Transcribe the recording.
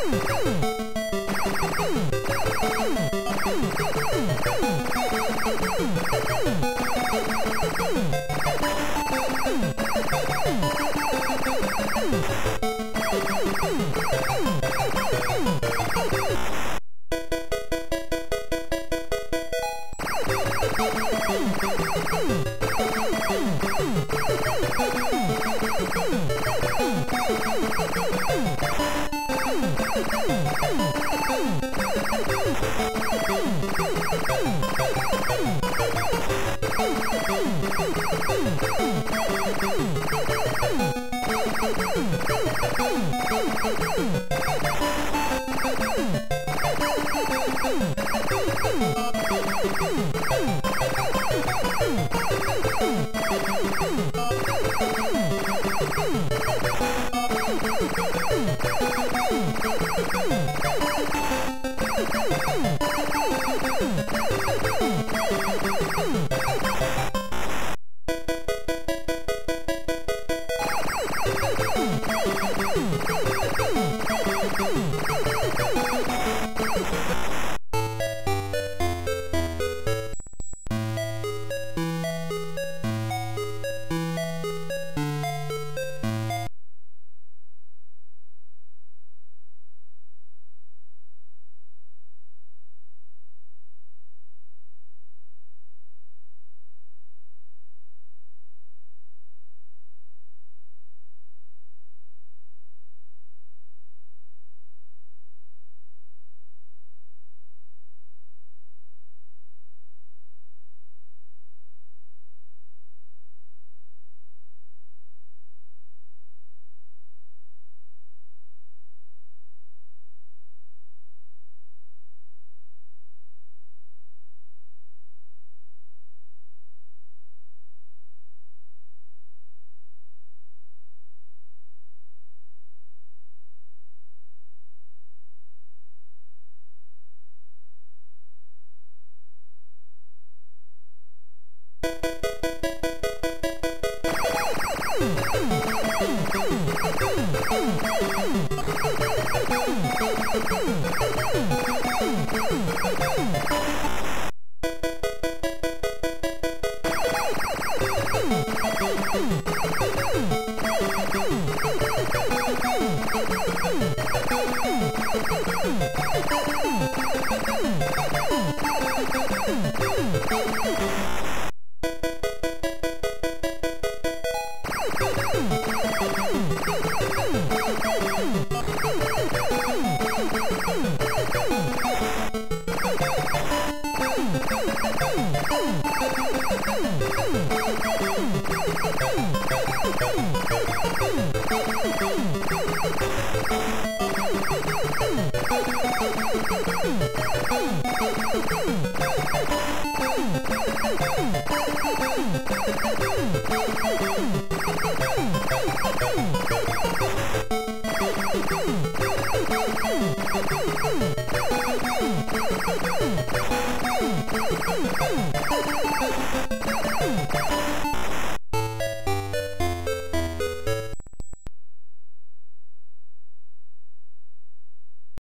Boom! Thank Thank you. Boom! Thank you.